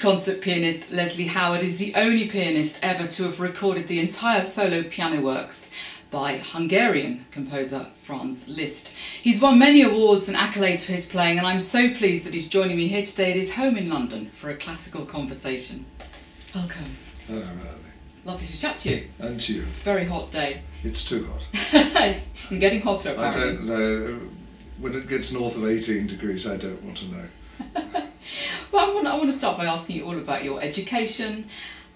British concert pianist Leslie Howard is the only pianist ever to have recorded the entire solo piano works by Hungarian composer Franz Liszt. He's won many awards and accolades for his playing, and I'm so pleased that he's joining me here today at his home in London for a classical conversation. Welcome. Hello, Melanie. Lovely to chat to you. And to you. It's a very hot day. It's too hot. I'm getting hotter I don't know. When it gets north of 18 degrees, I don't want to know. Well, I want, I want to start by asking you all about your education,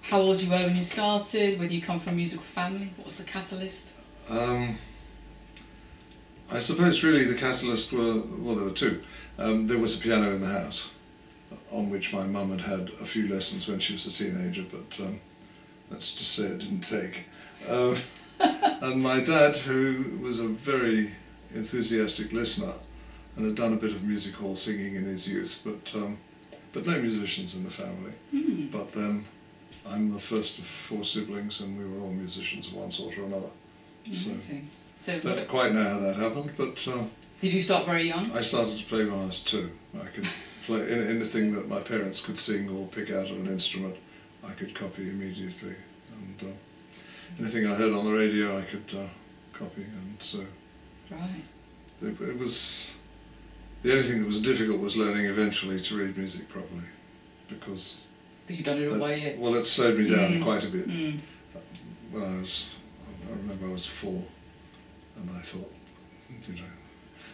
how old you were when you started, whether you come from a musical family, what was the catalyst? Um, I suppose really the catalyst were, well, there were two. Um, there was a piano in the house on which my mum had had a few lessons when she was a teenager, but um, let's just say it didn't take. Um, and my dad, who was a very enthusiastic listener and had done a bit of music hall singing in his youth, but um, but no musicians in the family. Hmm. But then I'm the first of four siblings, and we were all musicians of one sort or another. So Amazing. So, don't what, quite know how that happened, but um, did you start very young? I started to play when I was two. I could play any- anything that my parents could sing or pick out on an instrument. I could copy immediately, and uh, anything I heard on the radio, I could uh, copy. And so Right. it, it was the only thing that was difficult was learning eventually to read music properly, because Because you've done it all that- by ear. well, it slowed me down Mm. quite a bit. Mm. when I was, I remember I was four, and I thought, you know,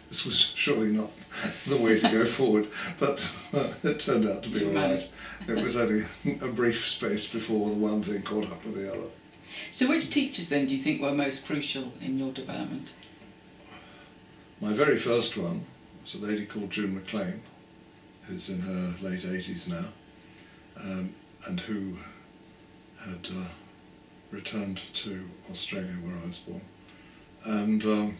this was surely not the way to go forward, but uh, it turned out to be You all right. It was only a brief space before the one thing caught up with the other. So, which teachers then do you think were most crucial in your development? My very first one was a lady called June McLean, who's in her late 80s now, um, and who had uh, returned to Australia where I was born. And um,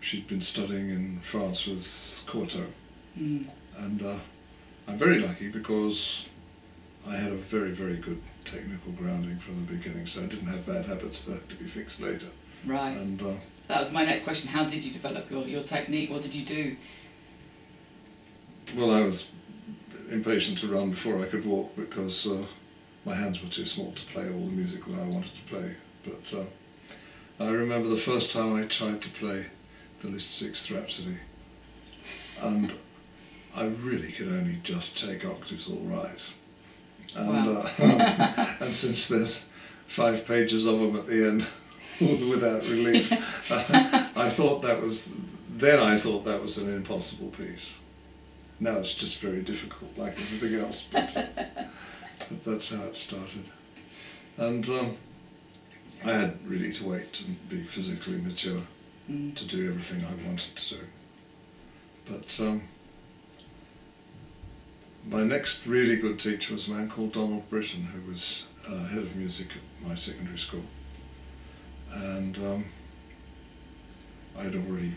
she'd been studying in France with Cortot. Mm. And uh, I'm very lucky because I had a very, very good technical grounding from the beginning, so I didn't have bad habits that had to be fixed later. Right. And uh, That was my next question. How did you develop your, your technique? What did you do? Well, I was impatient to run before I could walk because uh, my hands were too small to play all the music that I wanted to play. But uh, I remember the first time I tried to play the Liszt Sixth Rhapsody, and I really could only just take octaves all right. And, Wow. uh, and since there's five pages of them at the end without relief, I thought that was, then I thought that was an impossible piece. Now it's just very difficult, like everything else, but, but that's how it started. And um, I had really to wait to be physically mature Mm. to do everything I wanted to do. But um, my next really good teacher was a man called Donald Britton, who was uh, head of music at my secondary school. And um, I had already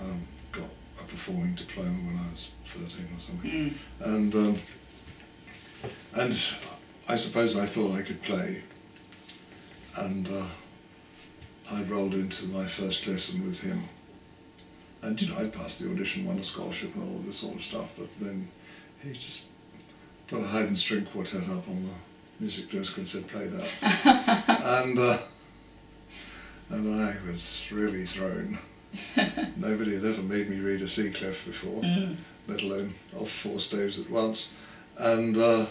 um, got a performing diploma when I was 13 or something. Mm. And um, and I suppose I thought I could play, and uh, I rolled into my first lesson with him. And you know, I'd passed the audition, won a scholarship, and all of this sort of stuff. But then he just put a Haydn string quartet up on the music desk and said, "Play that," and uh, and I was really thrown. Nobody had ever made me read a C clef before Mm. let alone off four staves at once. And uh,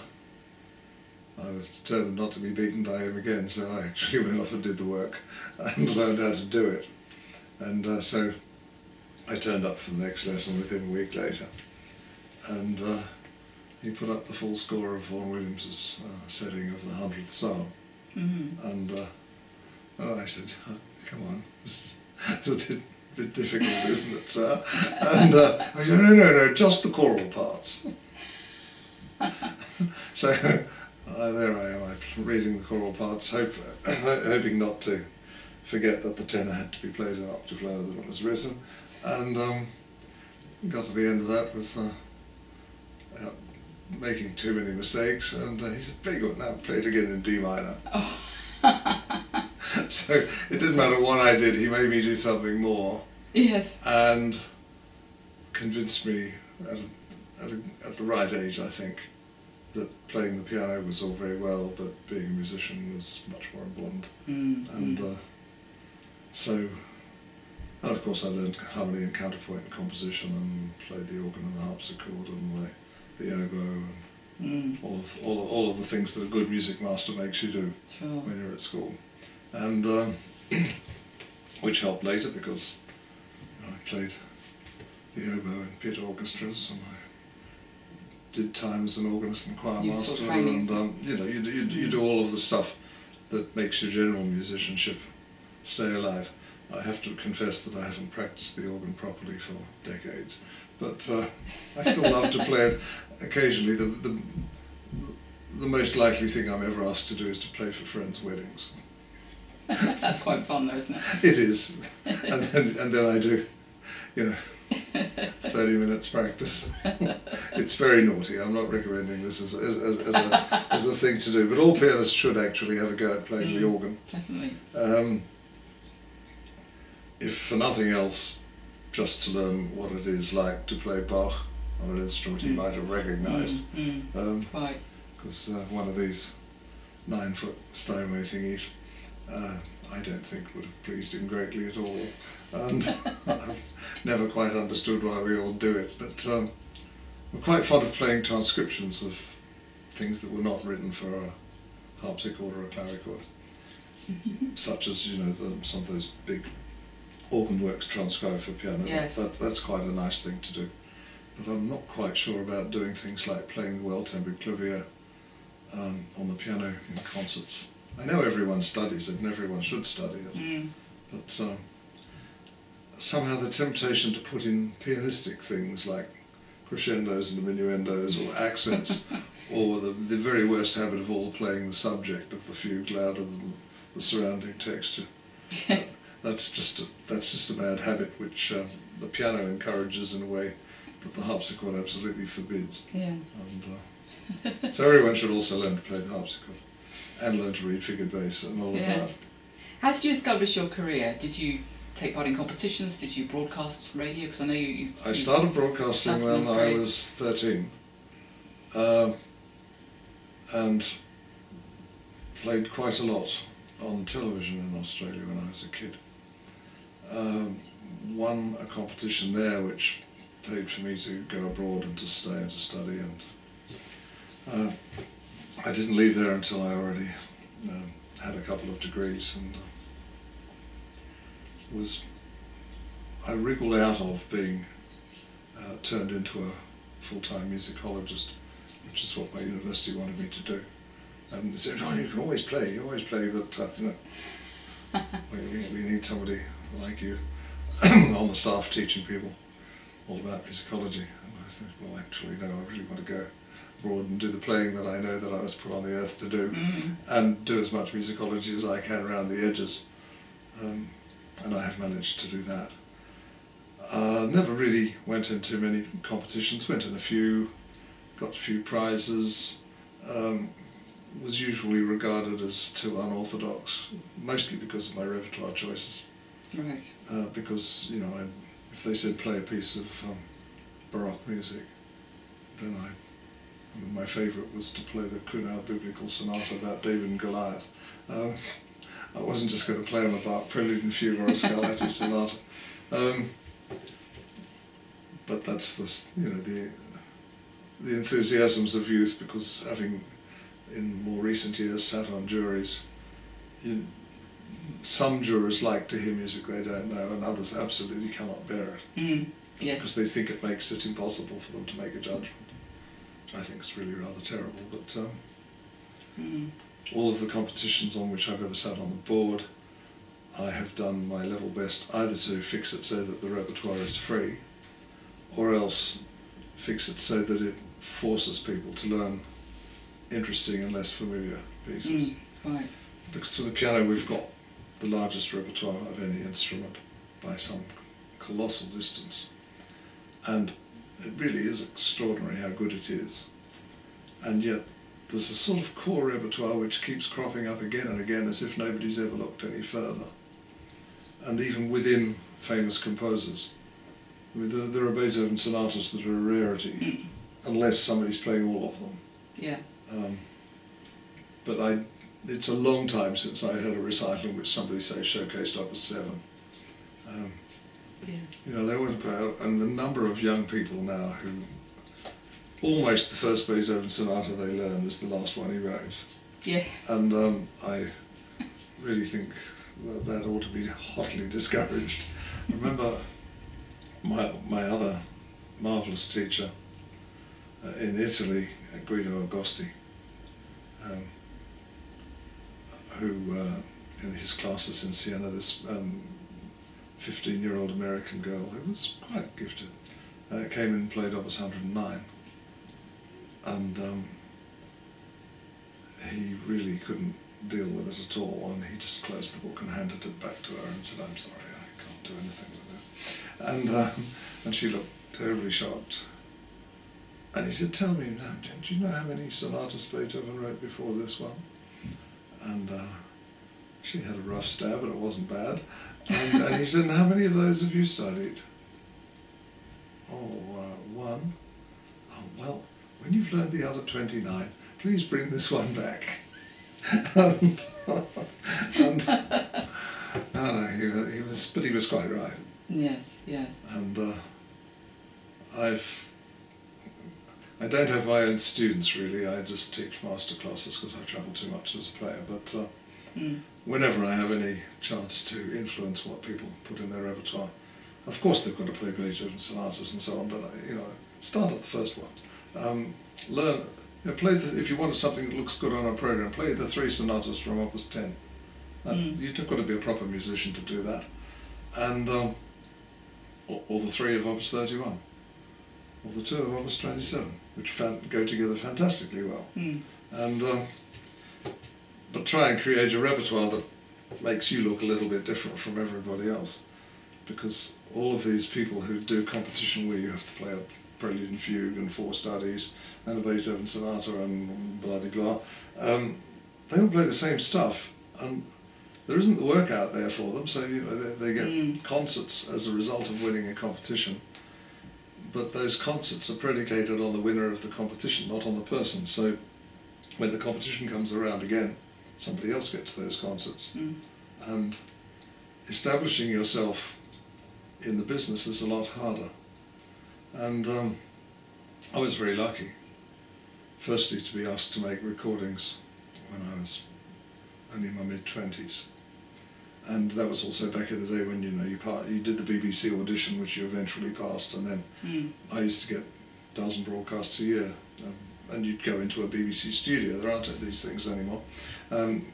I was determined not to be beaten by him again, so I actually went off and did the work and learned how to do it. And uh, so I turned up for the next lesson with him a week later. And uh, he put up the full score of Vaughan Williams's uh, setting of the 100th Psalm. Mm. And, uh, and I said, come on, it's a bit, bit difficult, isn't it, sir? And uh, I said, no, no, no, just the choral parts. so uh, there I am, I'm reading the choral parts, hope, hoping not to forget that the tenor had to be played an octave lower than it was written. And um, got to the end of that with uh, making too many mistakes, and uh, he said, very good, now play it again in D minor. so it didn't matter what I did, he made me do something more Yes. and convinced me at, a, at, a, at the right age, I think, that playing the piano was all very well, but being a musician was much more important. Mm, And mm. uh, so, and of course I learned harmony and counterpoint and composition and played the organ and the harpsichord and the, the oboe and Mm, all of, all, of, all of the things that a good music master makes you do sure. when you're at school. And um, which helped later because you know, I played the oboe in pit orchestras and I did time as an organist and choir Useful master training, and um, you know you, do- you, do- you do all of the stuff that makes your general musicianship stay alive. I have to confess that I haven't practiced the organ properly for decades, but uh, I still love to play it occasionally. The, the, the most likely thing I'm ever asked to do is to play for friends' weddings. That's quite fun, though, isn't it? It is, and then and then I do, you know, thirty minutes practice. it's very naughty. I'm not recommending this as as, as, as, a, as a thing to do, but all pianists should actually have a go at playing the Mm. organ. Definitely. Um, if for nothing else, just to learn what it is like to play Bach on an instrument he Mm. might have recognised, Mm, mm, um, quite. because uh, one of these nine foot Steinway thingies, uh, I don't think would have pleased him greatly at all. And I've never quite understood why we all do it, but um, I'm quite fond of playing transcriptions of things that were not written for a harpsichord or a clavichord, such as you know the, some of those big organ works transcribed for piano. Yes. That, that's quite a nice thing to do. But I'm not quite sure about doing things like playing the well-tempered clavier um, on the piano in concerts. I know everyone studies it and everyone should study it, Mm, but um, somehow the temptation to put in pianistic things like crescendos and diminuendos or accents, or the, the very worst habit of all playing the subject of the fugue louder than the surrounding texture. That- that's just a, that's just a bad habit which um, the piano encourages in a way that the harpsichord absolutely forbids. yeah. And uh, so everyone should also learn to play the harpsichord and learn to read figured bass and all of Yeah. that. How did you establish your career? Did you take part in competitions? Did you broadcast radio? Because I know you. you I started broadcasting when I was 13 um, and played quite a lot on television in Australia when I was a kid. Um, won a competition there which paid for me to go abroad and to stay and to study and uh, I didn't leave there until I already um, had a couple of degrees and uh, was I wriggled out of being uh, turned into a full-time musicologist, which is what my university wanted me to do. And they said, "Oh, you can always play, you always play, but uh, you we, we need somebody like you on the staff teaching people all about musicology." And I said, "Well, actually, no, I really want to go abroad and do the playing that I know that I was put on the earth to do, Mm, and do as much musicology as I can around the edges." Um, and I have managed to do that. Uh, never really went into many competitions, went in a few, got a few prizes, um, was usually regarded as too unorthodox, mostly because of my repertoire choices. right. Uh, because, you know, I, if they said play a piece of um, Baroque music, then I, my favourite was to play the Kuhnau Biblical Sonata about David and Goliath. Um, I wasn't just going to play them about Prelude and Fugue or a Scarlatti Sonata. Um, but that's the, you know, the, the enthusiasms of youth because having in more recent years sat on juries, you, some jurors like to hear music they don't know and others absolutely cannot bear it Mm, yes. because they think it makes it impossible for them to make a judgment, I think is really rather terrible. But um, Mm, all of the competitions on which I've ever sat on the board, I have done my level best either to fix it so that the repertoire is free, or else fix it so that it forces people to learn interesting and less familiar pieces. mm, quite. Because for the piano we've got the largest repertoire of any instrument by some colossal distance. And it really is extraordinary how good it is. And yet there's a sort of core repertoire which keeps cropping up again and again as if nobody's ever looked any further. And even within famous composers. I mean, there, there are Beethoven sonatas that are a rarity, Mm, unless somebody's playing all of them. Yeah. Um, but I, it's a long time since I heard a recital in which somebody say showcased Opus Seven. Um, you know, they went proud, and the number of young people now who almost the first Beethoven sonata they learn is the last one he wrote. Yeah. And um, I really think that, that ought to be hotly discouraged. I remember my, my other marvellous teacher uh, in Italy, uh, Guido Agosti, um, who uh, in his classes in Siena, this um, 15-year-old American girl who was quite gifted, uh, came in and played Opus 109. And um, he really couldn't deal with it at all, and he just closed the book and handed it back to her and said, I'm sorry, I can't do anything with this. And, um, and she looked terribly shocked. And he said, tell me, now, do you know how many sonatas Beethoven wrote before this one? And uh, she had a rough stab, but it wasn't bad. And, and he said, "And how many of those have you studied?" Oh, uh, one. Oh, well, when you've learned the other 29, please bring this one back. and, and no, no, he, he was, but he was quite right. Yes, yes. And uh, I've, I don't have my own students really. I just teach master classes because I travel too much as a player. But uh, Mm. Whenever I have any chance to influence what people put in their repertoire, of course they've got to play Beethoven sonatas and so on. But uh, you know, start at the first one. Um, learn. You know, play the, if you want something that looks good on a program. Play the three sonatas from Opus Ten. That, Mm. You've got to be a proper musician to do that, and um, or, or the three of Opus Thirty One, or the two of Opus Twenty Seven, which fan, go together fantastically well Mm. and um, but try and create a repertoire that makes you look a little bit different from everybody else. Because all of these people who do competition where you have to play a prelude and fugue and four studies and a Beethoven sonata and blah blah blah um, they all play the same stuff and there isn't the work out there for them so you know they, they get Mm. concerts as a result of winning a competition. But those concerts are predicated on the winner of the competition not on the person. So when the competition comes around again, somebody else gets those concerts. Mm. And establishing yourself in the business is a lot harder. And um, I was very lucky, firstly, to be asked to make recordings when I was only in my mid 20s. And that was also back in the day when you know you part, you did the BBC audition, which you eventually passed, and then Mm. I used to get a dozen broadcasts a year, um, and you'd go into a BBC studio. There aren't these things anymore, um,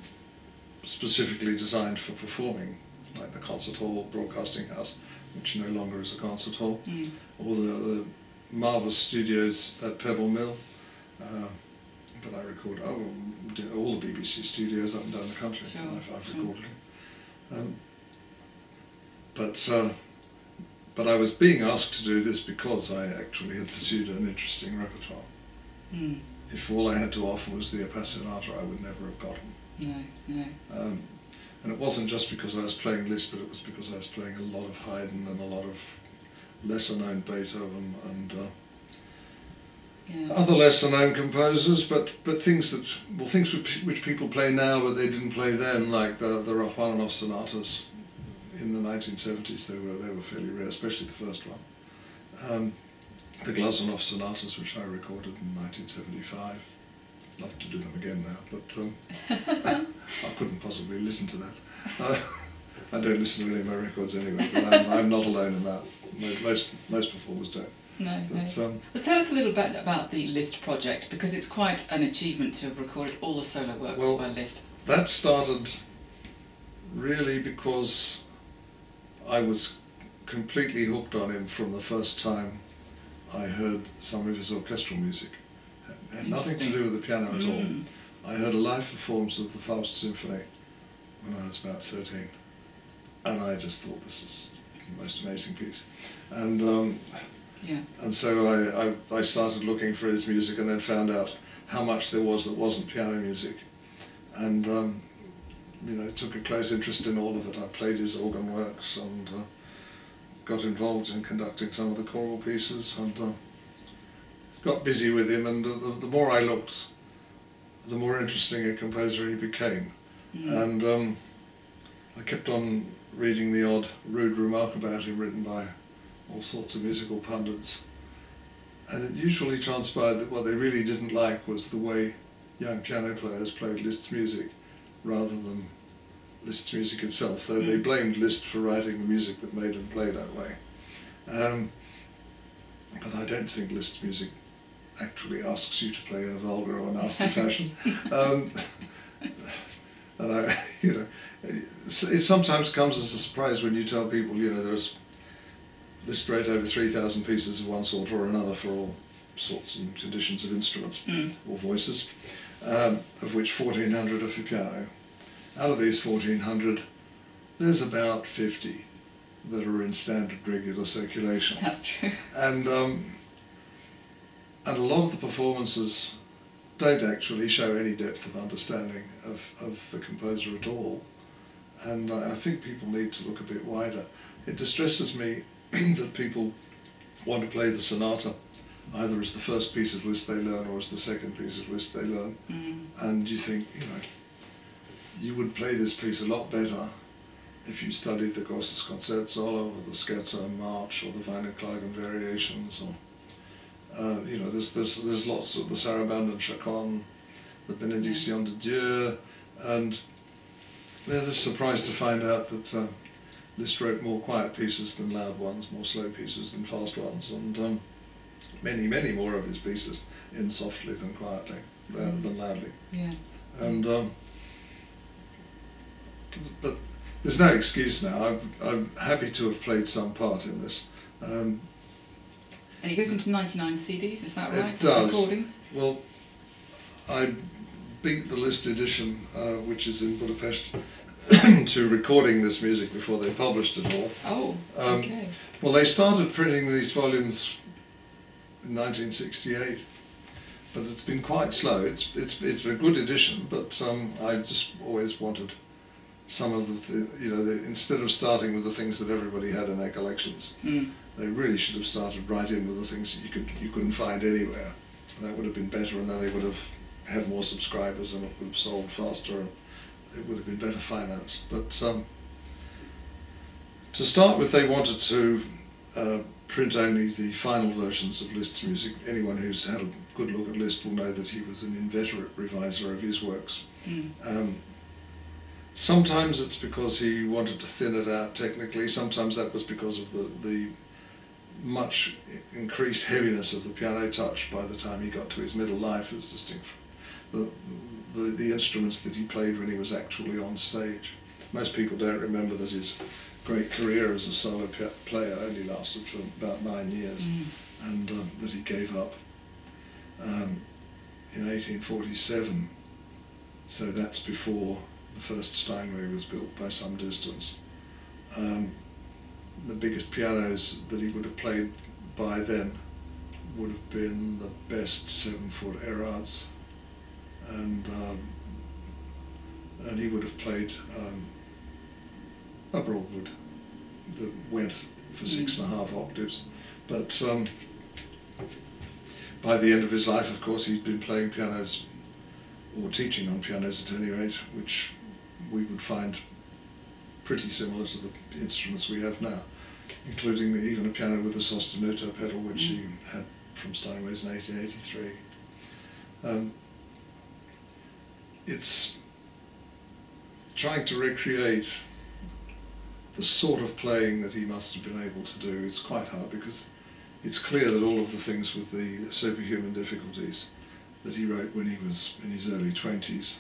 specifically designed for performing, like the Concert Hall Broadcasting House, which no longer is a concert hall, Mm. or the, the marvellous studios at Pebble Mill. Uh, but I record oh, all the BBC studios up and down the country. Sure, I've, I've sure. recorded. Um, but uh, but I was being asked to do this because I actually had pursued an interesting repertoire. Mm. If all I had to offer was the Appassionata, I would never have gotten. No, no. Um, and it wasn't just because I was playing Liszt, but it was because I was playing a lot of Haydn and a lot of lesser known Beethoven and uh, Yeah. other lesser known composers, but, but things that, well, things which, which people play now but they didn't play then, like the, the Rachmaninoff sonatas in the 1970s, they were, they were fairly rare, especially the first one. Um, the Glazunov sonatas, which I recorded in 1975. Love to do them again now, but um, I couldn't possibly listen to that. Uh, I don't listen to any of my records anyway, but I'm, I'm not alone in that. Most, most performers don't. No, no. But, um, Well, tell us a little bit about the Liszt project because it's quite an achievement to have recorded all the solo works Well- by Liszt. that started really because I was completely hooked on him from the first time I heard some of his orchestral music. Had, had nothing to do with the piano at all. Mm. I heard a live performance of the Faust Symphony when I was about 13, and I just thought this is the most amazing piece. And um, Yeah. and so I, I, I started looking for his music and then found out how much there was that wasn't piano music. And, um, you know, took a close interest in all of it. I played his organ works and uh, got involved in conducting some of the choral pieces and uh, got busy with him, and the, the more I looked, the more interesting a composer he became. Mm. And um, I kept on reading the odd rude remark about him written by all sorts of musical pundits. And it usually transpired that what they really didn't like was the way young piano players played Liszt's music rather than Liszt's music itself, though they Mm. blamed Liszt for writing the music that made them play that way. Um, but I don't think Liszt's music actually asks you to play in a vulgar or nasty fashion. Um, and I, you know, it it sometimes comes as a surprise when you tell people, you know, there's Liszt wrote over 3,000 pieces of one sort or another for all sorts and conditions of instruments Mm. or voices, um, of which 1,400 are for piano. Out of these 1,400, there's about 50 that are in standard regular circulation. That's true. And, um, and a lot of the performances don't actually show any depth of understanding of, of the composer at all. And I think people need to look a bit wider. It distresses me that people want to play the sonata either as the first piece of Liszt they learn or as the second piece of Liszt they learn. Mm. And you think, you know, you would play this piece a lot better if you studied the Grosses Concert Solo or the Scherzo and March or the Weinen Klagen Variations or, uh, you know, there's, there's, there's lots of the Sarabande and Chaconne, the Benediction de Dieu, and they're just surprised to find out that uh, Liszt wrote more quiet pieces than loud ones, more slow pieces than fast ones, and um, many, many more of his pieces in softly than quietly, than, than loudly. Yes. And um, but there's no excuse now. I'm, I'm happy to have played some part in this. Um, And it goes into 99 CDs, is that right? It does. Recordings? well, I beat the Liszt edition, uh, which is in Budapest, to recording this music before they published it all. Oh, Um, okay. Well, they started printing these volumes in 1968, but it's been quite slow. It's it's it's a good edition, but um, I just always wanted some of the, you know, the, instead of starting with the things that everybody had in their collections, Mm. they really should have started right in with the things that you could you couldn't find anywhere. That would have been better, and then they would have had more subscribers, and it would have sold faster, and it would have been better financed. But um, to start with, they wanted to uh, print only the final versions of Liszt's music. Anyone who's had a good look at Liszt will know that he was an inveterate reviser of his works. Mm. Um, sometimes it's because he wanted to thin it out technically. Sometimes that was because of the, the much increased heaviness of the piano touch by the time he got to his middle life, as distinct from the, the, the instruments that he played when he was actually on stage. Most people don't remember that his great career as a solo player only lasted for about nine years Mm. and um, that he gave up um, in 1847. So that's before the first Steinway was built by some distance. Um, the biggest pianos that he would have played by then would have been the best seven-foot Erards, and um, and he would have played um, a Broadwood that went for six and a half octaves, but um, by the end of his life, of course, he'd been playing pianos or teaching on pianos at any rate, which we would find pretty similar to the instruments we have now, including the, even a piano with a sostenuto pedal, which he had from Steinway's in 1883. Um, it's trying to recreate the sort of playing that he must have been able to do is quite hard because it's clear that all of the things with the superhuman difficulties that he wrote when he was in his early 20s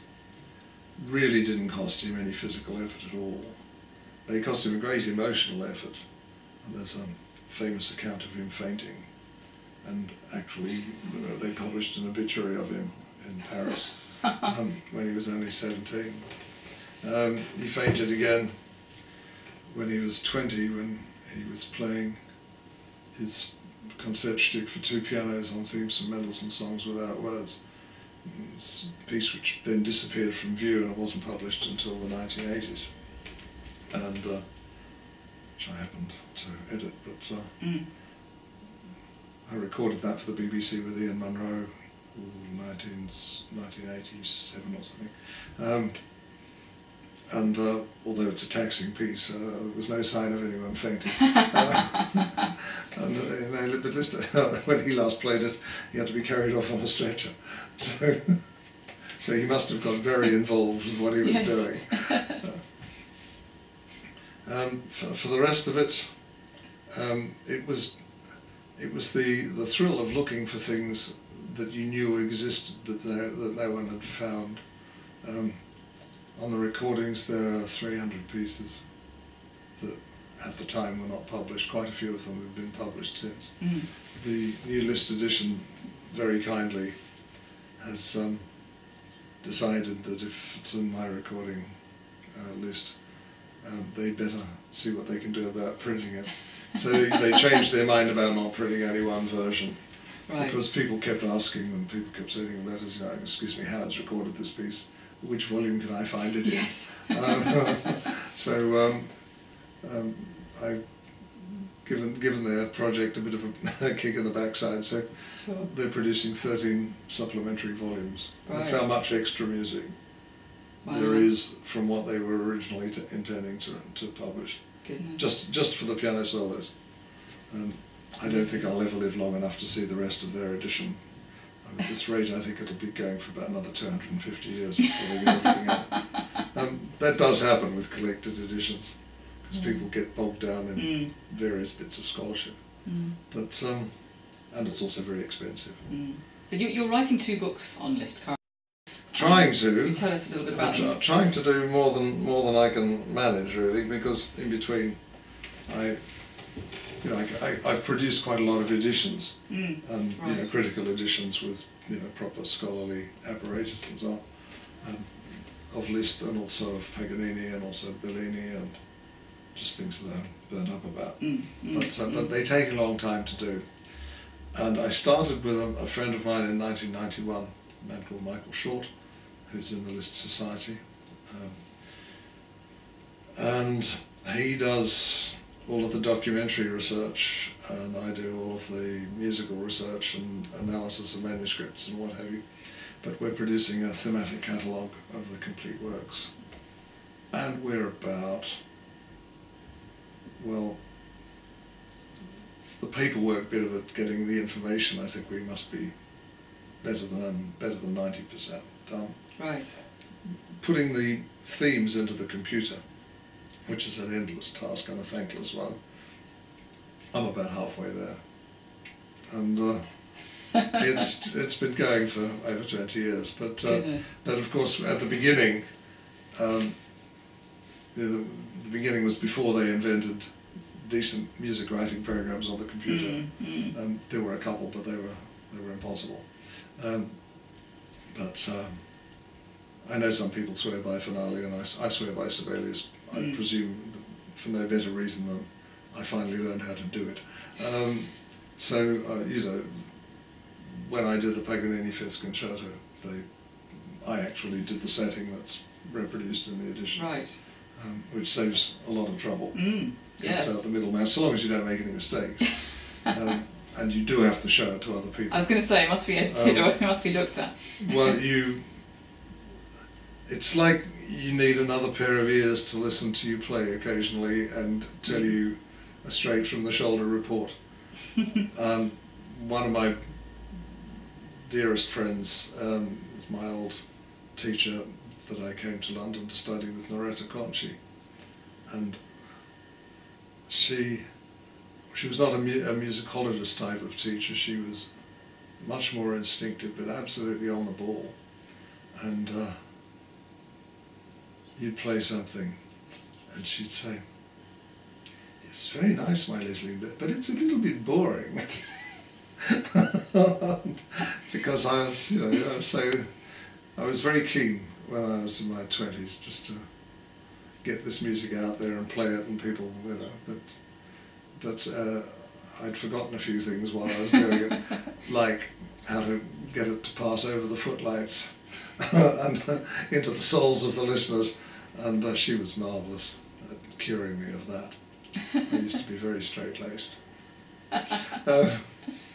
really didn't cost him any physical effort at all. They cost him a great emotional effort. And there's a famous account of him fainting. And actually, they published an obituary of him in Paris um, when he was only 17. Um, he fainted again when he was 20 when he was playing his Concertstück for two pianos on themes from Mendelssohn songs without words. It's a piece which then disappeared from view and it wasn't published until the 1980s, and uh, which I happened to edit. But uh, Mm. I recorded that for the BBC with Ian Munro, 19, 1987 or something. Um, and uh, although it's a taxing piece, uh, there was no sign of anyone fainting. uh, and uh, you know, but Lister, when he last played it, he had to be carried off on a stretcher. So, so he must have got very involved with what he was Yes. doing. Um, for, for the rest of it, um, it was it was the, the thrill of looking for things that you knew existed but no, that no one had found. Um, on the recordings, there are 300 pieces that at the time were not published. Quite a few of them have been published since. Mm. The new Liszt edition, very kindly, has um, decided that if it's in my recording uh, list, um, they'd better see what they can do about printing it. So they, they changed their mind about not printing only one version Right. because people kept asking them, people kept sending letters, you know, excuse me, Howard's recorded this piece, which volume can I find it in? yes. Um, so um, um, I've given given their project a bit of a kick in the backside. So Sure. they're producing 13 supplementary volumes. That's how much extra music Wow. there is from what they were originally t- intending to, to publish, Goodness. just just for the piano solos. Um, I don't think I'll ever live long enough to see the rest of their edition. I mean, at this rate, I think it'll be going for about another 250 years before they get everything out. Um, that does happen with collected editions, because people get bogged down in Mm. various bits of scholarship. Mm. But um, and it's also very expensive. Mm. But you, you're writing two books on Liszt currently. Trying Can you to, tell us a little bit about them? trying to do more than more than I can manage really, because in between, I, you know, I, I, I've produced quite a lot of editions Mm. and you know critical editions with you know proper scholarly apparatus and so on, um, of Liszt and also of Paganini and also Bellini and just things that I'm burnt up about. Mm. Mm. But, uh, mm. but they take a long time to do. And I started with a, a friend of mine in 1991, a man called Michael Short, who's in the Liszt Society. Um, and he does all of the documentary research, and I do all of the musical research and analysis of manuscripts and what have you. But we're producing a thematic catalogue of the complete works. And we're about, well, the paperwork bit of it, getting the information, I think we must be better than um, better than ninety percent done. Right. Putting the themes into the computer, which is an endless task and a thankless one. I'm about halfway there, and uh, it's it's been going for over twenty years. But uh, but of course, at the beginning, um, the, the beginning was before they invented decent music writing programs on the computer. Mm. Mm. Um, there were a couple, but they were they were impossible. Um, but um, I know some people swear by Finale, and I, I swear by Sibelius. I presume for no better reason than I finally learned how to do it. Um, so uh, you know, when I did the Paganini Fifth Concerto, they I actually did the setting that's reproduced in the edition, Right. um, which saves a lot of trouble Mm. cuts out Yes. the middleman, so long as you don't make any mistakes. um, and you do have to show it to other people. I was going to say it must be edited Um, or it must be looked at. Well, you. It's like you need another pair of ears to listen to you play occasionally and tell you a straight from the shoulder report. um, one of my dearest friends um, is my old teacher that I came to London to study with, Noretta Conci, and she she was not a, mu- a musicologist type of teacher. She was much more instinctive, but absolutely on the ball. And uh, you'd play something, and she'd say, "It's very nice, my Leslie, but, but it's a little bit boring." because I was, you know, I was so I was very keen when I was in my twenties just to get this music out there and play it, and people, you know, but but uh, I'd forgotten a few things while I was doing it, like how to get it to pass over the footlights and uh, into the souls of the listeners, and uh, she was marvellous at curing me of that. I used to be very straight-laced. Uh,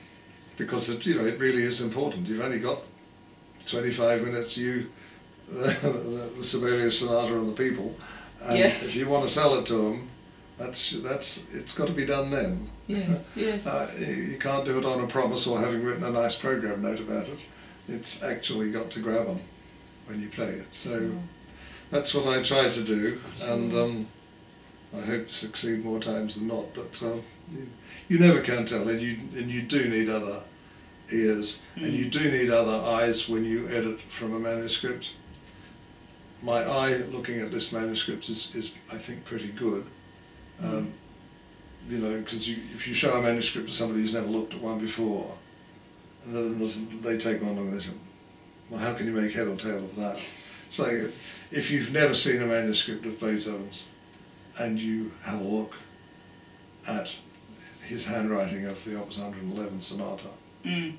because it, you know it really is important. You've only got 25 minutes. You, the, the Sibelius Sonata and the people, and Yes. if you want to sell it to them, that's that's it's got to be done then. Yes, yes. Uh, you you can't do it on a promise or having written a nice program note about it. It's actually got to grab them when you play it. So. That's what I try to do, and um, I hope to succeed more times than not. But um, you, you never can tell, and you and you do need other ears, and Mm. you do need other eyes when you edit from a manuscript. My eye looking at this manuscript is, is I think pretty good. Um, you know, because you, if you show a manuscript to somebody who's never looked at one before, and then the- they take one and they say, well, how can you make head or tail of that? So if you've never seen a manuscript of Beethoven's and you have a look at his handwriting of the Opus 111 Sonata, Mm.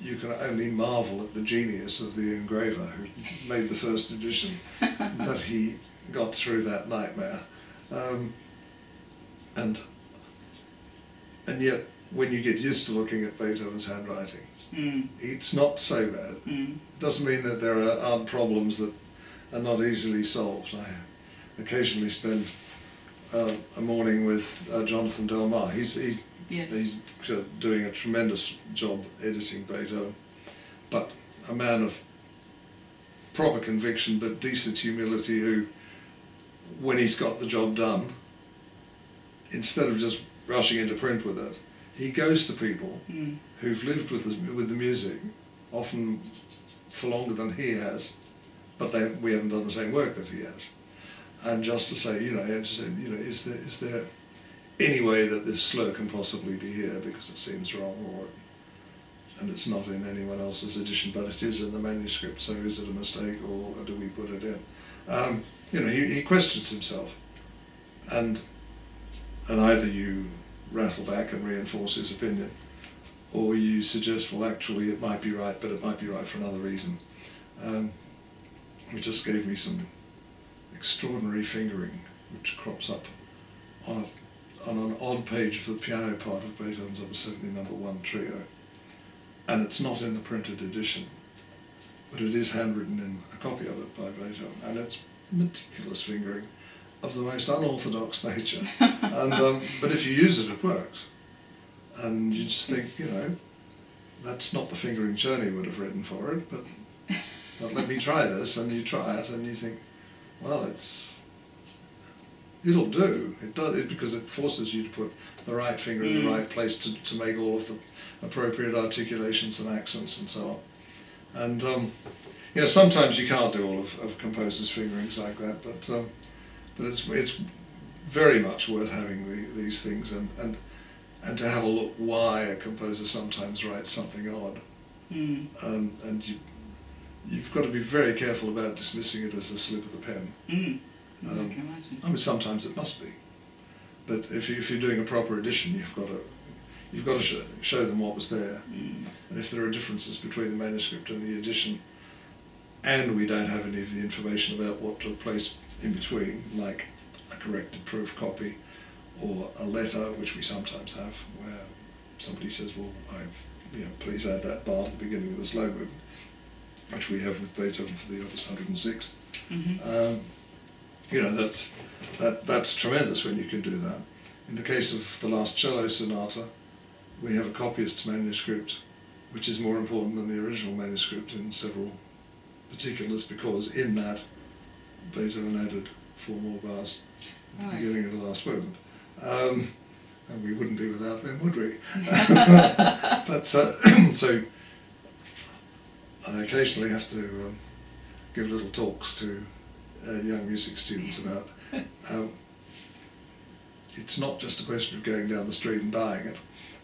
you can only marvel at the genius of the engraver who made the first edition that he got through that nightmare. Um, and and yet, when you get used to looking at Beethoven's handwriting, Mm. it's not so bad. Mm. It doesn't mean that there are, aren't problems that are not easily solved. I occasionally spend uh, a morning with uh, Jonathan Del Mar. He's, he's Yes. He's uh, doing a tremendous job editing Beethoven, but a man of proper conviction but decent humility who, when he's got the job done, instead of just rushing into print with it, he goes to people Mm. who've lived with the, with the music, often for longer than he has, but they, we haven't done the same work that he has. And just to say, you know, just say, you know, is there, is there any way that this slur can possibly be here because it seems wrong or and it's not in anyone else's edition, but it is in the manuscript, so is it a mistake or do we put it in? Um, you know, he, he questions himself. And and either you rattle back and reinforce his opinion, or you suggest, well, actually, it might be right, but it might be right for another reason. Um, which just gave me some extraordinary fingering, which crops up on a on an odd page of the piano part of Beethoven's Opus 70 Number One Trio, and it's not in the printed edition, but it is handwritten in a copy of it by Beethoven, and it's meticulous fingering of the most unorthodox nature. and um, but if you use it, it works, and you just think, you know, that's not the fingering Czerny would have written for it, but but let me try this, and you try it, and you think, well, it's it'll do. It does it because it forces you to put the right finger in the Mm. right place to, to make all of the appropriate articulations and accents and so on. And um, you know, sometimes you can't do all of, of composers' fingerings like that, but um, but it's it's very much worth having the, these things and, and and to have a look why a composer sometimes writes something odd. Mm. Um, and you you've got to be very careful about dismissing it as a slip of the pen. Mm. I Um, can. I mean, sometimes it must be, but if, you, if you're doing a proper edition, you've got to you've got to show, show them what was there, Mm. and if there are differences between the manuscript and the edition, and we don't have any of the information about what took place in between, like a corrected proof copy, or a letter, which we sometimes have, where somebody says, "Well, I've you know, please add that bar to the beginning of the slow movement," which we have with Beethoven for the Opus 106. Mhm. Um, you know that's that that's tremendous when you can do that. In the case of the last cello sonata, we have a copyist's manuscript, which is more important than the original manuscript in several particulars because in that Beethoven added four more bars at the Right. beginning of the last movement. Um, and we wouldn't be without them, would we? but uh, so I occasionally have to um, give little talks to uh, young music students about how it's not just a question of going down the street and buying it.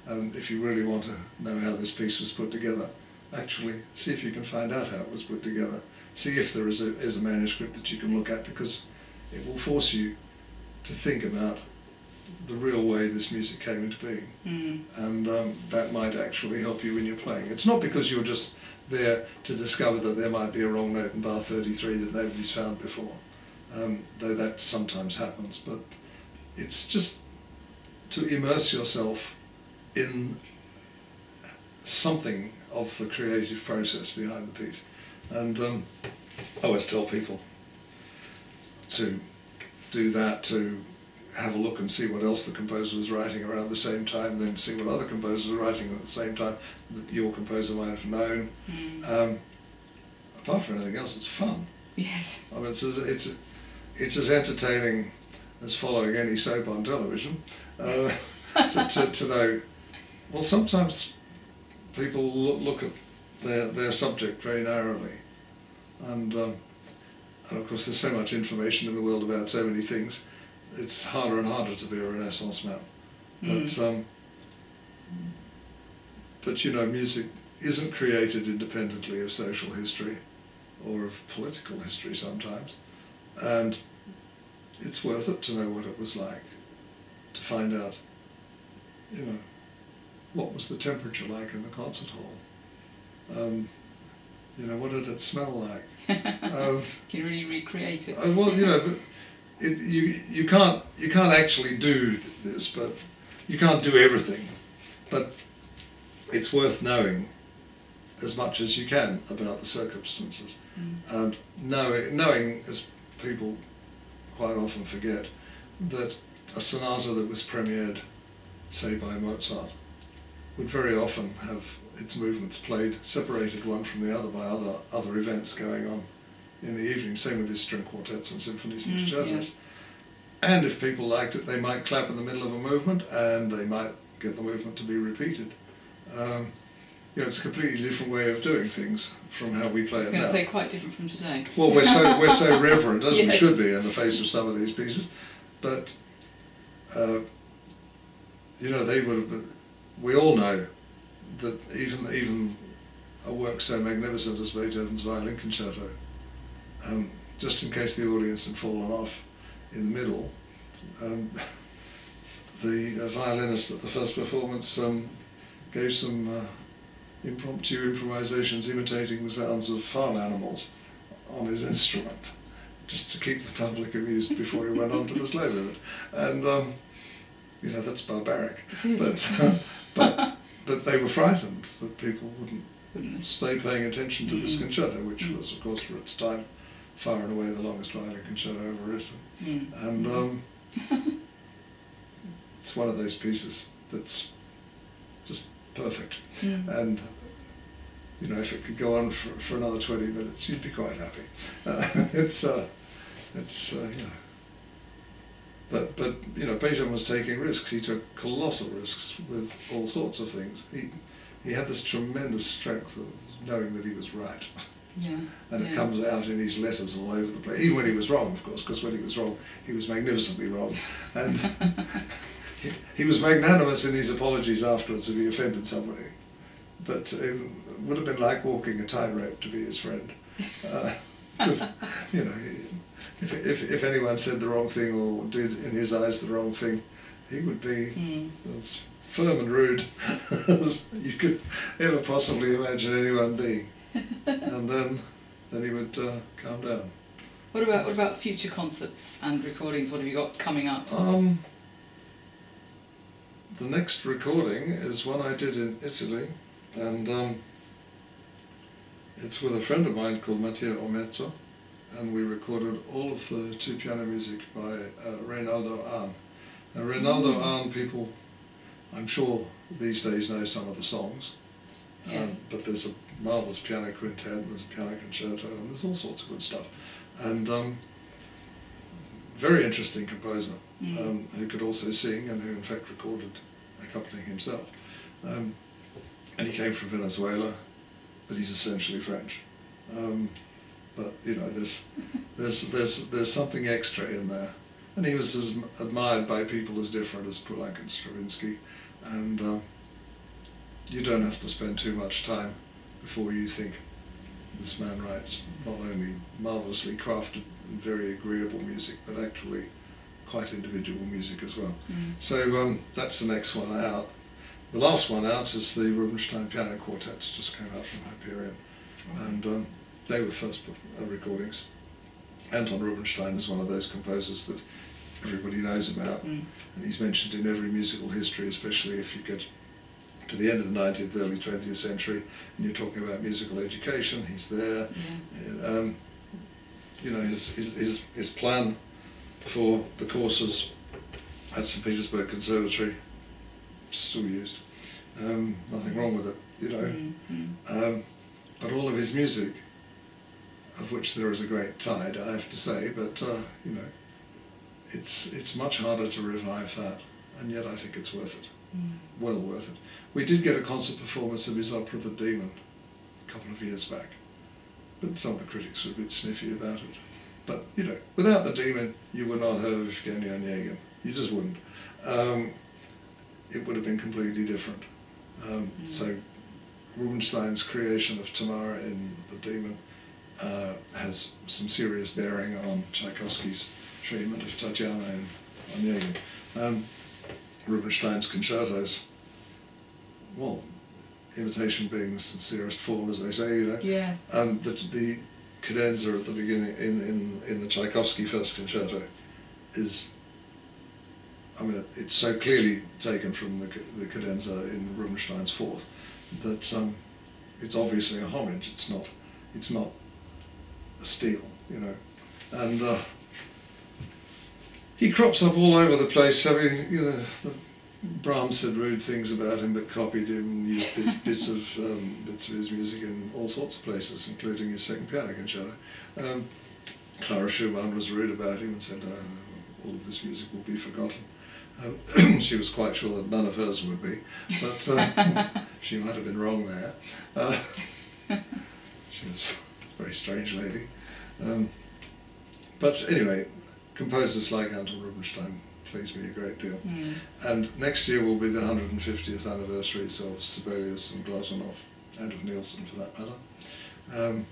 Um, if you really want to know how this piece was put together, actually see if you can find out how it was put together. See if there is a, is a manuscript that you can look at because it will force you to think about the real way this music came into being Mm. and um, that might actually help you when you're playing. It's not because you're just there to discover that there might be a wrong note in bar 33 that nobody's found before, um, though that sometimes happens, but it's just to immerse yourself in something of the creative process behind the piece. And um, I always tell people to do that, to have a look and see what else the composer was writing around the same time, and then see what other composers were writing at the same time that your composer might have known. Mm. Um, apart from anything else, it's fun. Yes. I mean, it's as, it's, it's as entertaining as following any soap on television uh, to, to, to know. Well, sometimes people look, look at their, their subject very narrowly. And, um, and of course, there's so much information in the world about so many things, it's harder and harder to be a Renaissance man. But, um, but you know, music isn't created independently of social history or of political history sometimes. And it's worth it to know what it was like, to find out, you know, what was the temperature like in the concert hall? Um, you know, what did it smell like? Um, Can really recreate it? uh, well, you know, but it, you you can't you can't actually do this, but you can't do everything. But it's worth knowing as much as you can about the circumstances, Mm. and knowing knowing as people quite often forget that a sonata that was premiered, say by Mozart, would very often have its movements played separated one from the other by other other events going on in the evening. Same with his string quartets and symphonies and Mm, concertos. yes. And if people liked it, they might clap in the middle of a movement, and they might get the movement to be repeated. Um, you know, it's a completely different way of doing things from how we I play was it going to say quite different from today. Well, we're so we're so reverent, as we should be, in the face of some of these pieces. But uh, you know, they would have. Been, we all know that even even a work so magnificent as Beethoven's Violin Concerto, um, just in case the audience had fallen off in the middle, um, the uh, violinist at the first performance um, gave some uh, impromptu improvisations imitating the sounds of farm animals on his instrument, just to keep the public amused before he went on to the slow bit. And um, you know that's barbaric. But uh, but but they were frightened that people wouldn't stay paying attention to this Mm. concerto, which was of course for its time far and away the longest violin concerto ever written. Mm. And um, it's one of those pieces that's just perfect. Mm. And you know, if it could go on for, for another twenty minutes, you'd be quite happy. Uh, it's uh, it's uh, you know. But but you know, Beethoven was taking risks. He took colossal risks with all sorts of things. He he had this tremendous strength of knowing that he was right, Yeah. and it yeah. comes out in his letters all over the place. Even when he was wrong, of course, because when he was wrong, he was magnificently wrong, and he, he was magnanimous in his apologies afterwards if he offended somebody. But it would have been like walking a tightrope to be his friend. Because, you know, he- if, if, if anyone said the wrong thing or did, in his eyes, the wrong thing, he would be Mm. as firm and rude as you could ever possibly imagine anyone being. And then, then he would uh, calm down. What about what about future concerts and recordings? What have you got coming up? Um, the next recording is one I did in Italy, and um, it's with a friend of mine called Mattia Ometto, and we recorded all of the two piano music by uh, Reynaldo Hahn. Now, Reynaldo Hahn, people, I'm sure these days know some of the songs, um, but there's a marvelous piano quintet, and there's a piano concerto, and there's all sorts of good stuff. And um, very interesting composer Mm. um, who could also sing and who in fact recorded accompanying himself. Um, and he came from Venezuela, but he's essentially French. Um, but you know, there's there's there's there's something extra in there, and he was as admired by people as different as Poulenc and Stravinsky, and um, you don't have to spend too much time before you think this man writes not only marvelously crafted and very agreeable music, but actually quite individual music as well. Mm. So um, that's the next one out. The last one out is the Rubinstein Piano Quartets, just came out from Hyperion, and um, they were first uh, recordings. Anton Rubinstein is one of those composers that everybody knows about, Mm. and he's mentioned in every musical history, especially if you get to the end of the 19th, early 20th century, and you're talking about musical education, he's there. Yeah. Um, you know, his, his, his, his plan for the courses at St Petersburg Conservatory, still used. Um, nothing wrong with it, you know. Mm, mm. Um, but all of his music, of which there is a great tide, I have to say, but uh, you know, it's it's much harder to revive that, and yet I think it's worth it, Mm. well worth it. We did get a concert performance of his opera The Demon a couple of years back, but some of the critics were a bit sniffy about it. But you know, without The Demon, you would not have Evgeny Onegin. You just wouldn't. Um, it would have been completely different. Um, Mm. So Rubinstein's creation of Tamara in The Demon uh, has some serious bearing on Tchaikovsky's treatment of Tatiana in Onegin. Um, Rubinstein's concertos, well, imitation being the sincerest form, as they say, you know. Yeah. Um, the, the cadenza at the beginning in, in, in the Tchaikovsky first concerto is, I mean, it's so clearly taken from the, the cadenza in Rubinstein's fourth that um, it's obviously a homage. It's not, it's not a steal, you know. And uh, he crops up all over the place. I mean, you know, the, Brahms said rude things about him, but copied him, used bits, bits of um, bits of his music in all sorts of places, including his second piano concerto. Um, Clara Schumann was rude about him and said, uh, "All of this music will be forgotten." Um, she was quite sure that none of hers would be, but uh, she might have been wrong there. Uh, she was a very strange lady. Um, but anyway, composers like Anton Rubinstein please me a great deal. Mm. And next year will be the 150th anniversaries of Sibelius and Glazunov, and of Nielsen for that matter. Um,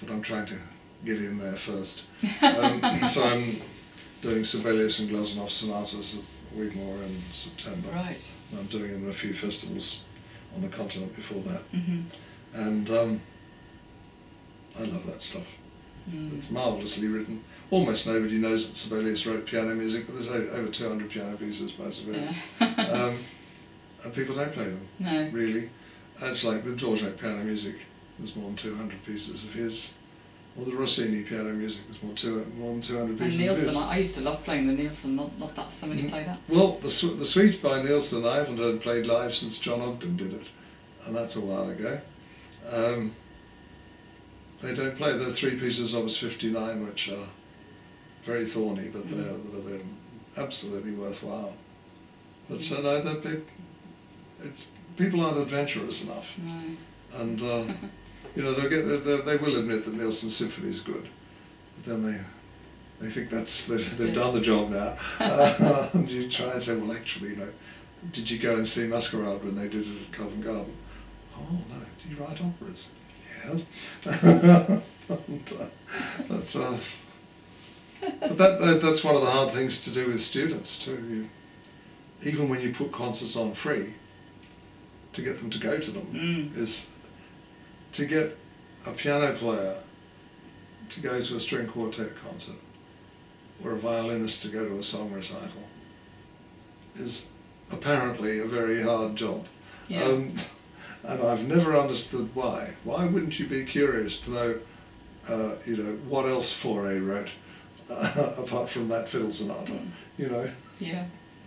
but I'm trying to get in there first. Um, so I'm doing Sibelius and Glazunov sonatas at Wigmore in September. Right. And I'm doing them in a few festivals on the continent before that. hmm And um, I love that stuff. Mm. It's marvellously written. Almost nobody knows that Sibelius wrote piano music, but there's over 200 piano pieces by Sibelius. Yeah. Um, and people don't play them, no. really. It's like the Dvorak piano music, there's more than 200 pieces of his. Or the Rossini piano music, there's more, two, more than 200 And pieces of Nielsen, his. I, I used to love playing the Nielsen. Not not that so many Mhm. play that. Well, the, su- the suite by Nielsen I haven't heard played live since John Ogdon did it, and that's a while ago. Um, they don't play. Are three pieces opus 59 which are very thorny, but they're, but they're absolutely worthwhile. But so no, they're big, it's, people aren't adventurous enough, No. and uh, you know they'll get they, they, they will admit that Nielsen Symphony is good, but then they they think that's they've, they've done the job now, uh, and you try and say, well, actually, you know, did you go and see Masquerade when they did it at Covent Garden? Oh no, do you write operas? Yes. and, uh, that's, uh, but that, that that's one of the hard things to do with students too. You, even when you put concerts on free, to get them to go to them Mm. is to get a piano player to go to a string quartet concert or a violinist to go to a song recital is apparently a very hard job. Yeah. Um, and I've never understood why. Why wouldn't you be curious to know, uh, you know, what else Fauré wrote uh, apart from that fiddle sonata? You know, yeah.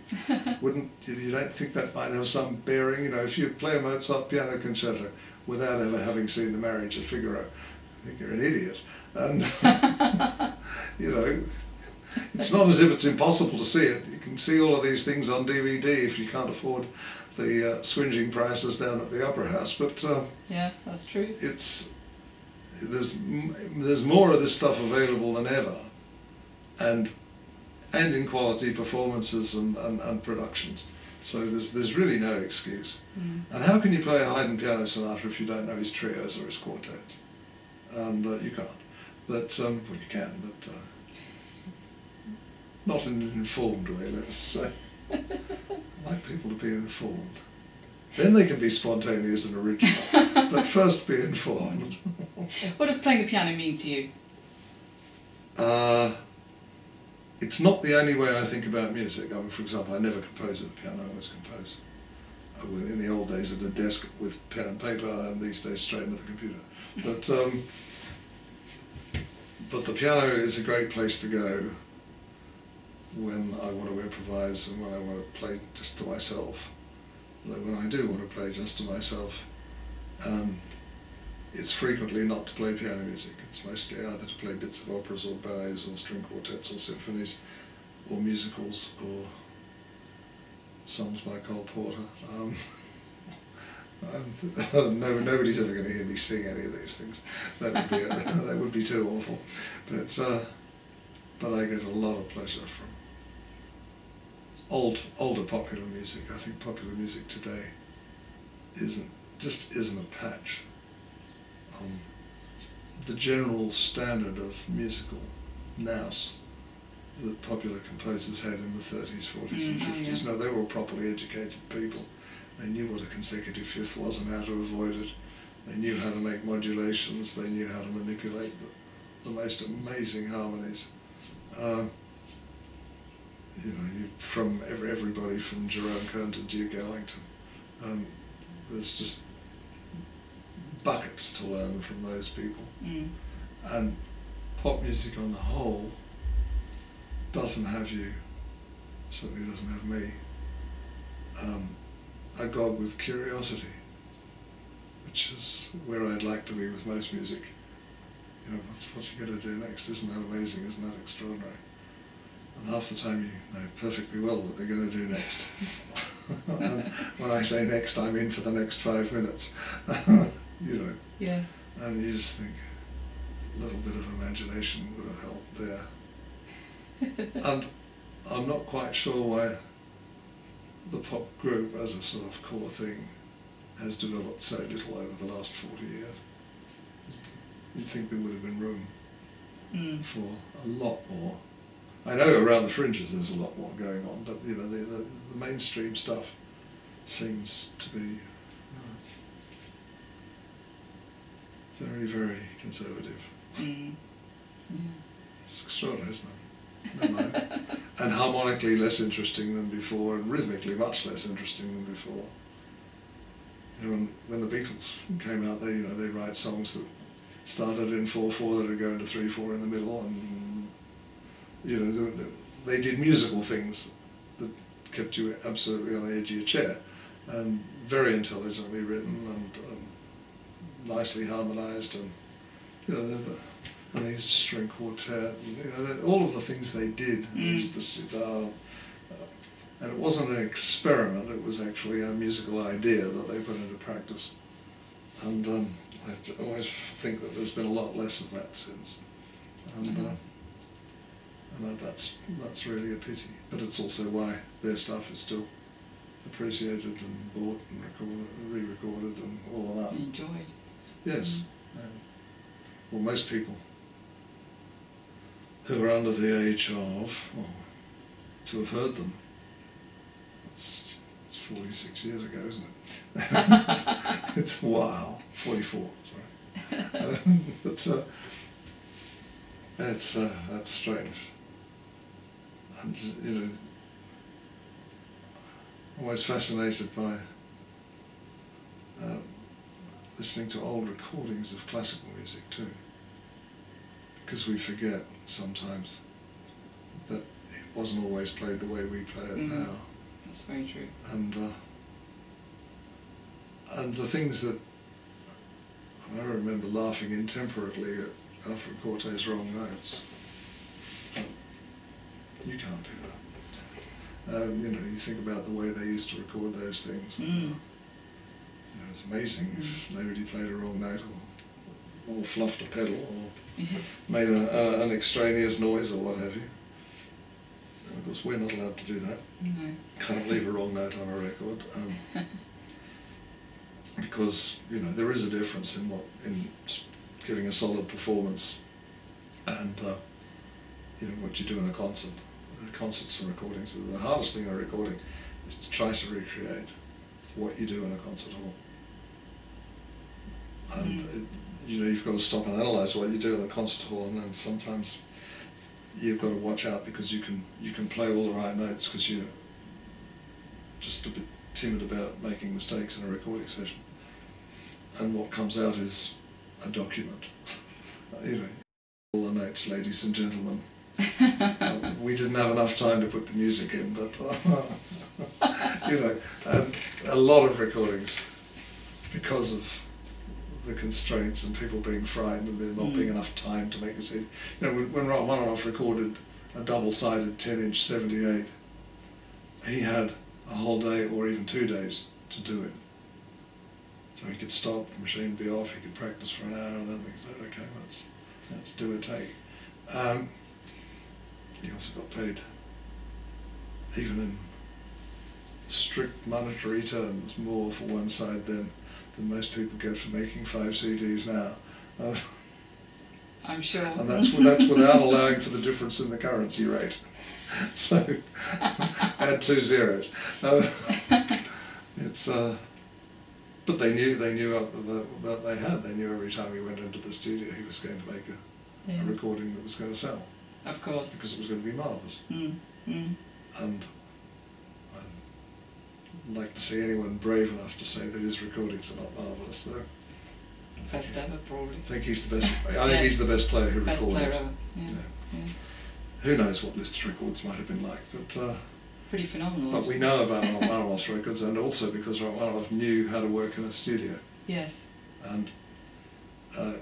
wouldn't you, you don't think that might have some bearing? You know, if you play a Mozart piano concerto without ever having seen the Marriage of Figaro, I think you're an idiot. And you know, it's not as if it's impossible to see it. You can see all of these things on DVD if you can't afford the uh, swinging prices down at the Opera House. But uh, Yeah, that's true. it's there's there's more of this stuff available than ever, and and in quality performances and, and, and productions. So there's there's really no excuse. Mm. And how can you play a Haydn piano sonata if you don't know his trios or his quartets? And uh, you can't. But um, well, you can, but uh, not in an informed way. Let's say. I like people to be informed. Then they can be spontaneous and original. but first, be informed. What does playing the piano mean to you? Uh, it's not the only way I think about music. I mean, for example, I never compose at the piano, I always compose. in the old days at a desk with pen and paper, and these days straight into the computer. But um, but the piano is a great place to go when I want to improvise and when I want to play just to myself. Though when I do want to play just to myself, um, it's frequently not to play piano music. It's mostly either to play bits of operas or ballets or string quartets or symphonies or musicals or songs by Cole Porter. Um, no, nobody's ever going to hear me sing any of these things. That would be that would be too awful. But uh, but I get a lot of pleasure from old older popular music. I think popular music today isn't just isn't a patch on the general standard of musical nous that popular composers had in the 30s, 40s, mm, and 50s. Oh yeah. No, they were properly educated people. They knew what a consecutive fifth was and how to avoid it. They knew how to make modulations. They knew how to manipulate the, the most amazing harmonies. Um, you know, you, from every, everybody from Jerome Kern to Duke Ellington. Um, there's just buckets to learn from those people. Mm. And pop music on the whole doesn't have you, certainly doesn't have me, um, agog with curiosity, which is where I'd like to be with most music. You know, what's, what's he going to do next? Isn't that amazing? Isn't that extraordinary? And half the time you know perfectly well what they're going to do next. when I say next, I mean for the next five minutes. you know. Yes. And you just think a little bit of imagination would have helped there. and I'm not quite sure why the pop group as a sort of core thing has developed so little over the last 40 years. You'd think there would have been room mm. for a lot more. I know around the fringes there's a lot more going on, but you know the, the, the mainstream stuff seems to be uh, very, very conservative. Mm. Yeah. It's extraordinary, isn't it? and harmonically less interesting than before, and rhythmically much less interesting than before. You know, when, when the Beatles came out, they you know they write songs that started in four four that would go into three four in the middle, and you know they, they did musical things that kept you absolutely on the edge of your chair, and very intelligently written and nicely harmonised, and you know the, the and they used string quartet, and, you know, all of the things they did. Mm. They used the sitar, uh, and it wasn't an experiment. It was actually a musical idea that they put into practice. And um, I always think that there's been a lot less of that since, and, uh, and that's that's really a pity. But it's also why their stuff is still appreciated and bought and recorded, re-recorded and all of that. Enjoyed. Yes. Mm. Well, most people who are under the age of, well, to have heard them. It's, it's 46 years ago, isn't it? it's, it's, a while. 44, sorry. But uh, it's, uh, that's strange. And, you know, always fascinated by uh, listening to old recordings of classical music too because we forget sometimes that it wasn't always played the way we play it mm. now. That's very true. And uh, and the things that I remember laughing intemperately at Alfred Cortot's wrong notes. You can't do that. Um, you know, you think about the way they used to record those things. Mm. You know, it's amazing if nobody played a wrong note or, or fluffed a pedal or yes. made a, a, an extraneous noise or what have you. And of course, we're not allowed to do that. No. Can't leave a wrong note on a record. Um, because, you know, there is a difference in what, in giving a solid performance and, uh, you know, what you do in a concert. The concerts and recordings, the hardest thing in a recording is to try to recreate what you do in a concert hall. And mm. it, you know, you've got to stop and analyze what you do in the concert hall, and then sometimes you've got to watch out because you can you can play all the right notes because you're just a bit timid about making mistakes in a recording session. And what comes out is a document. you know, all the notes, ladies and gentlemen. Uh, we didn't have enough time to put the music in, but you know, a lot of recordings because of the constraints and people being frightened and there not Mm. being enough time to make a CD. You know, when, when recorded a double-sided 10-inch 78, he had a whole day or even two days to do it. So he could stop, the machine be off, he could practice for an hour and then he said, okay, let's, let's do a take. Um, he also got paid, even in strict monetary terms, more for one side than, than most people get for making five CDs now. Uh, I'm sure. and that's, that's without allowing for the difference in the currency rate. So, add two zeros. Uh, it's, uh, but they knew, they knew that, that they had, they knew every time he went into the studio he was going to make a, Yeah. a recording that was going to sell, Of course. because it was going to be marvellous. Mm. Mm. And like to see anyone brave enough to say that his recordings are not marvellous. So I Best think, ever, probably. I think he's the best. I Yeah. think he's the best player who Best recorded. player ever. Yeah. Yeah. Who knows what Liszt's records might have been like, but uh, Pretty phenomenal. but we know about Rachmaninoff's records, and also because Rachmaninoff knew how to work in a studio, Yes. and uh,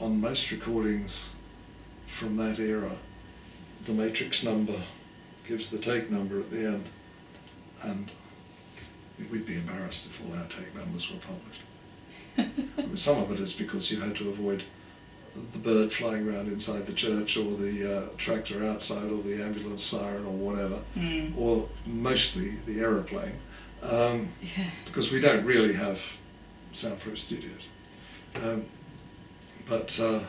on most recordings from that era, the matrix number gives the take number at the end, and we'd be embarrassed if all our take numbers were published. I mean, Some of it is because you had to avoid the bird flying around inside the church, or the uh, tractor outside, or the ambulance siren, or whatever, Mm. or mostly the aeroplane, um, Yeah. because we don't really have soundproof studios. Um, but uh,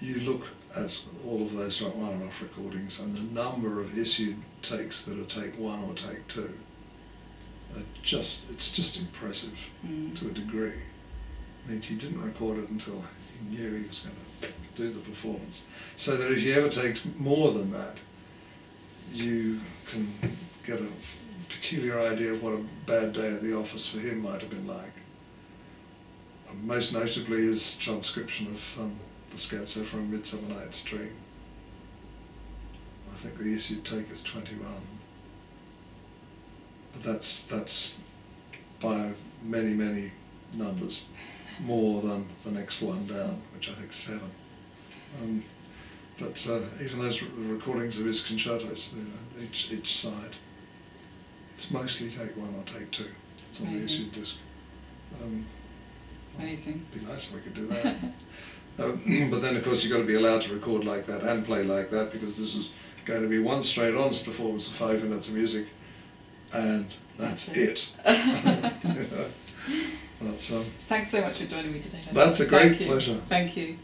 you look at all of those one-off recordings, and the number of issued takes that are take one or take two, just it's just impressive Mm. to a degree. It means he didn't record it until he knew he was going to do the performance. So that if you ever take more than that, you can get a peculiar idea of what a bad day at the office for him might have been like. Most notably his transcription of um, the scherzo from Midsummer Night's Dream. I think the issued take is 21. But that's, that's by many, many numbers more than the next one down, which I think is seven. Um, but uh, even those recordings of his concertos, you know, each each side, it's mostly take one or take two. It's on the issued disc. Um, Amazing. It'd be nice if we could do that. um, but then, of course, you've got to be allowed to record like that and play like that because this is going to be one straight on performance of five minutes of music, and that's, That's it. that's um, Thanks so much for joining me today. Leslie. That's a great Thank pleasure. Thank you.